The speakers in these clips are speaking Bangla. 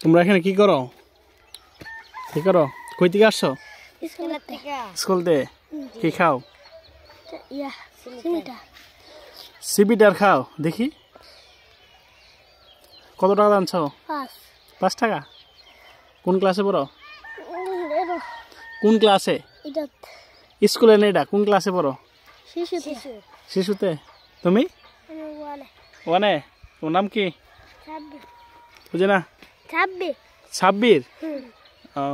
তোমরা এখানে কি করো? কি করো? কই থেকে আসছো? স্কুল থেকে। কি খাও? ইয়া সিবিটার খাও দেখি। কত টাকা আনছো পাস পাঁচ। টাকা? কোন ক্লাসে পড়ো? কোন ক্লাসে? স্কুলে নেই এটা কোন ক্লাসে পড়ো? শিশু শিশু। শিশুতে। তুমি? ওয়ানে। তোমার নাম কি? বুঝে না? ছাব্বিশ ছাব্বির? ও।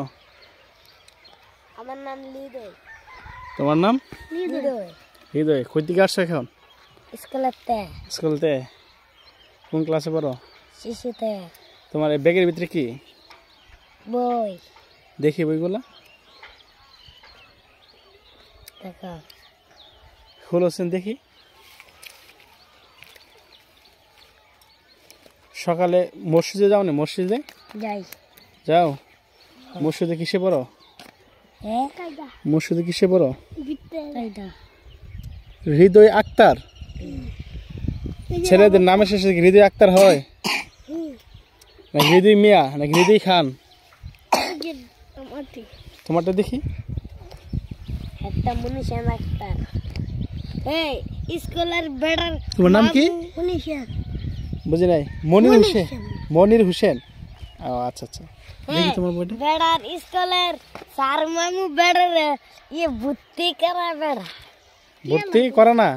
আমার নাম লিদয় তোমার নাম? হৃদয়। কই থেকে আসছো এখন? স্কুলেতে স্কুলতে কোন ক্লাসে পড়ো? শিশুতে তোমার এই ব্যাগের ভিতরে কি? বই। দেখি বইগুলা। দেখো। খুলেছেন দেখি। সকালে মসজিদে যাও না মসজিদে? যাই। যাও। মসজিদে কিসে পড়ো? হ্যাঁ? মসজিদে কিসে পড়ো? হৃদয় আক্তার? ছেলেদের নামের শেষে হৃদয় আক্তার হয়? না হৃদয় মিয়া নাকি হৃদয় খান? তোমারটা দেখি। একটা মনীষা ডাক্তার এই স্কুলের বেড়ার তোমার নাম কি? বুঝি নাই মনির হোসেন। মনির হোসেন। ও আচ্ছা আচ্ছা। দেখি তোমার বইটা। বেড়ার স্কুলের স্যার মামু বেড়ার ইয়ে ভর্তি করা বেড়া। ভর্তি করে না?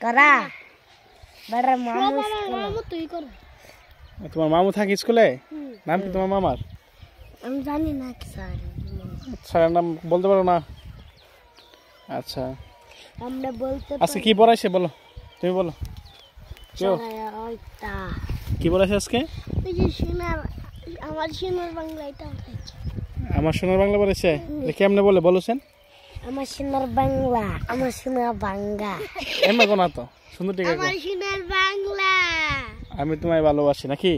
করা। বেড়ার মামু মামু তুই কর। তোমার মামু থাকে স্কুলে? নাম কি তোমার মামার? আমি জানি না কি স্যার। স্যারের নাম বলতে পারো না। আচ্ছা। আমরা বলতে আজকে কি পড়াইছে বলো? তুমি বলো। কি বলেছে আজকে? আমার সোনার বাংলা এটা আমার সোনার বাংলা বলেছে? কেমনে বলে? বলেছেন? আমার সোনার বাংলা আমার সোনার বাংলা। এমনি কোনা তো। সুন্দর ঠিক আছে। আমার সোনার বাংলা। আমি তোমায় ভালোবাসি নাকি?